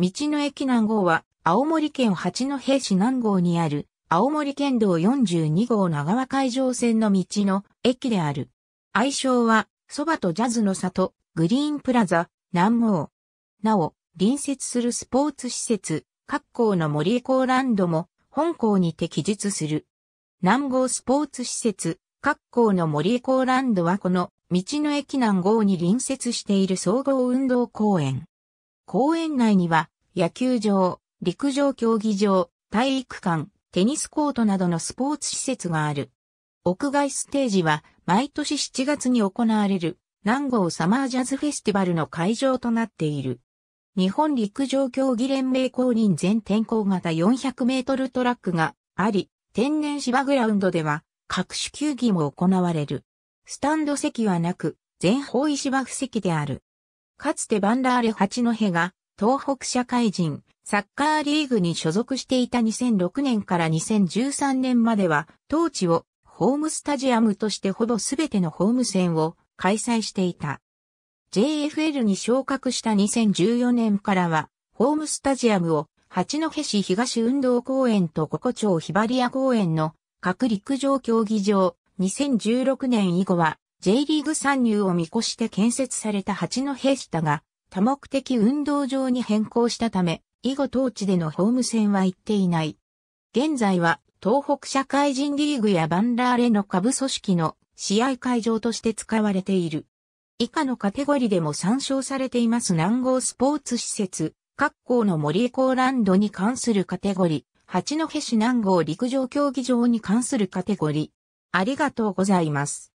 道の駅南郷は、青森県八戸市南郷にある、青森県道42号長和海上線の道の駅である。愛称は、蕎麦とジャズの里、グリーンプラザ、南郷。なお、隣接するスポーツ施設、各校の森エコーランドも、本校にて記述する。南郷スポーツ施設、各校の森エコーランドはこの道の駅南郷に隣接している総合運動公園。公園内には野球場、陸上競技場、体育館、テニスコートなどのスポーツ施設がある。屋外ステージは毎年7月に行われる南郷サマージャズフェスティバルの会場となっている。日本陸上競技連盟公認全天候型400メートルトラックがあり、天然芝グラウンドでは各種球技も行われる。スタンド席はなく、全方位芝生席である。かつてバンダーレ八戸が東北社会人サッカーリーグに所属していた2006年から2013年までは、当地をホームスタジアムとしてほぼすべてのホーム戦を開催していた。JFL に昇格した2014年からは、ホームスタジアムを八戸市東運動公園と古古町ひばり屋公園の各陸上競技場、2016年以後は J リーグ参入を見越して建設された八戸下が多目的運動場に変更したため、以後当地でのホーム戦は行っていない。現在は東北社会人リーグやバンラーレの下部組織の試合会場として使われている。以下のカテゴリでも参照されています南郷スポーツ施設、各校の森エコーランドに関するカテゴリ、八戸市南郷陸上競技場に関するカテゴリ。ありがとうございます。